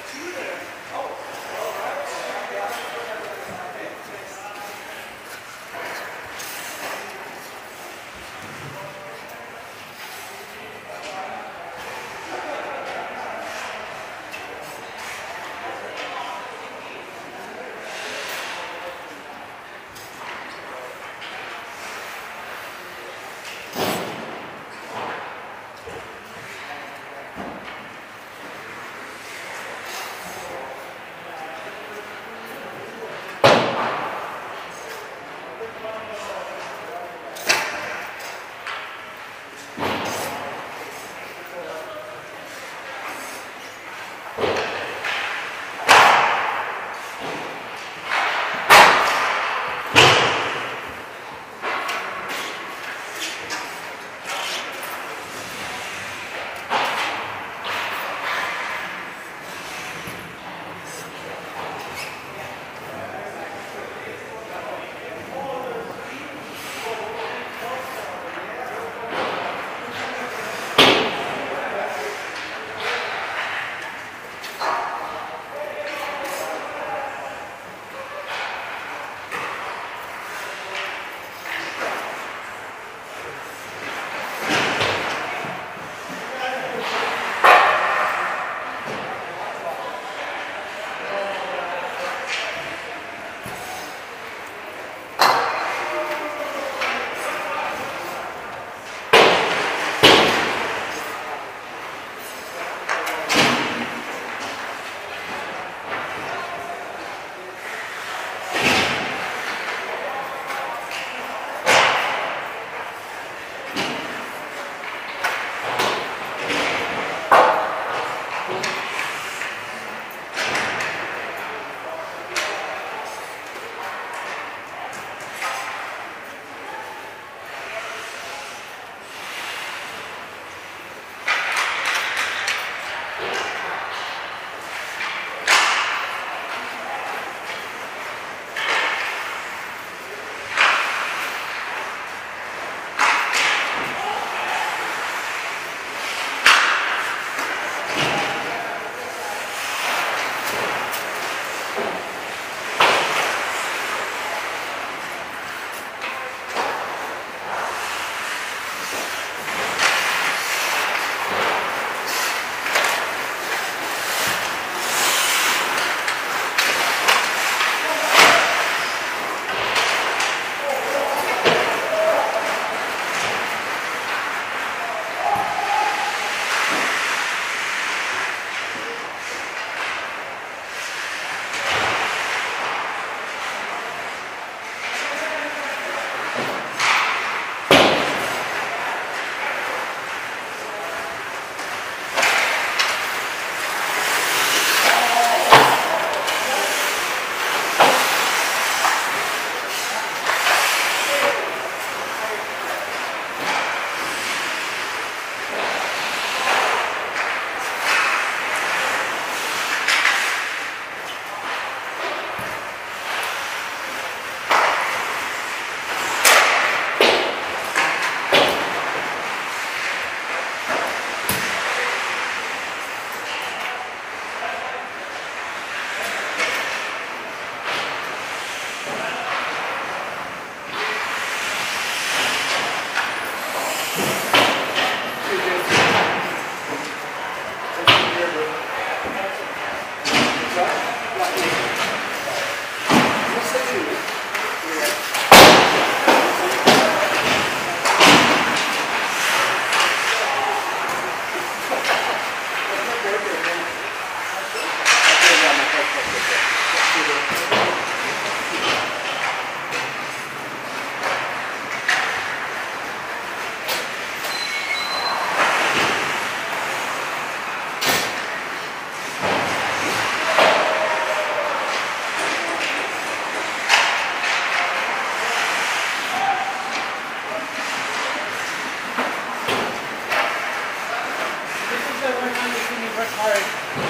何? hard.